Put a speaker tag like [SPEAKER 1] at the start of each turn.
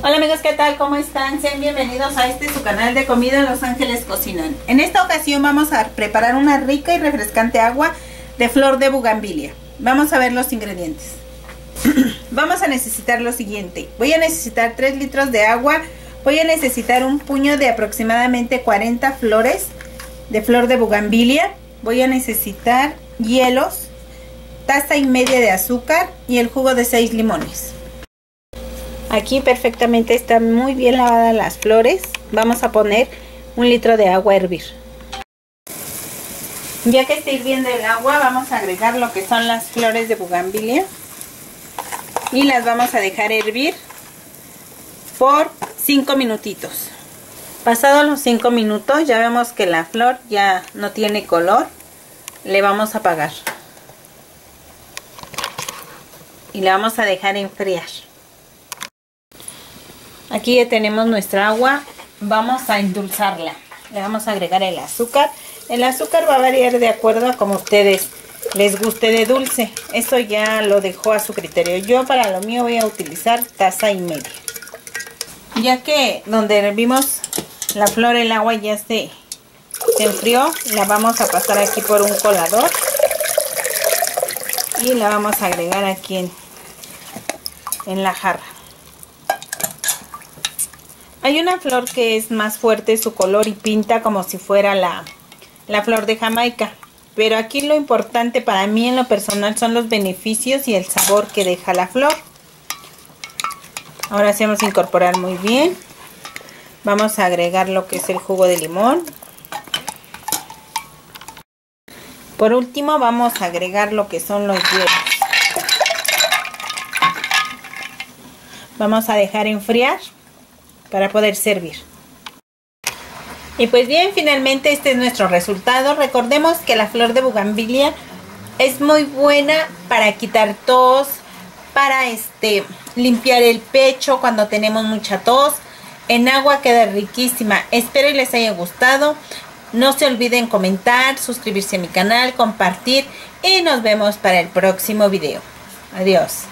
[SPEAKER 1] Hola amigos, ¿qué tal? ¿Cómo están? Sean bienvenidos a este su canal de comida Los Ángeles Cocinan. En esta ocasión vamos a preparar una rica y refrescante agua de flor de bugambilia. Vamos a ver los ingredientes. vamos a necesitar lo siguiente. Voy a necesitar 3 litros de agua. Voy a necesitar un puño de aproximadamente 40 flores de flor de bugambilia. Voy a necesitar hielos, taza y media de azúcar y el jugo de 6 limones. Aquí perfectamente están muy bien lavadas las flores. Vamos a poner un litro de agua a hervir. Ya que está hirviendo el agua, vamos a agregar lo que son las flores de bugambilia. Y las vamos a dejar hervir por 5 minutitos. Pasados los 5 minutos, ya vemos que la flor ya no tiene color. Le vamos a apagar. Y la vamos a dejar enfriar. Aquí tenemos nuestra agua. Vamos a endulzarla. Le vamos a agregar el azúcar. El azúcar va a variar de acuerdo a como ustedes les guste de dulce. Eso ya lo dejo a su criterio. Yo para lo mío voy a utilizar taza y media. Ya que donde hervimos la flor, el agua ya se, enfrió, la vamos a pasar aquí por un colador. Y la vamos a agregar aquí en la jarra. Hay una flor que es más fuerte su color y pinta como si fuera la, la flor de Jamaica. Pero aquí lo importante para mí en lo personal son los beneficios y el sabor que deja la flor. Ahora sí vamos a incorporar muy bien. Vamos a agregar lo que es el jugo de limón. Por último vamos a agregar lo que son los hielos. Vamos a dejar enfriar para poder servir. Y pues bien, finalmente este es nuestro resultado. Recordemos que la flor de bugambilia es muy buena para quitar tos, para este limpiar el pecho cuando tenemos mucha tos. En agua queda riquísima. Espero y les haya gustado. No se olviden comentar, suscribirse a mi canal, compartir y nos vemos para el próximo video. Adiós.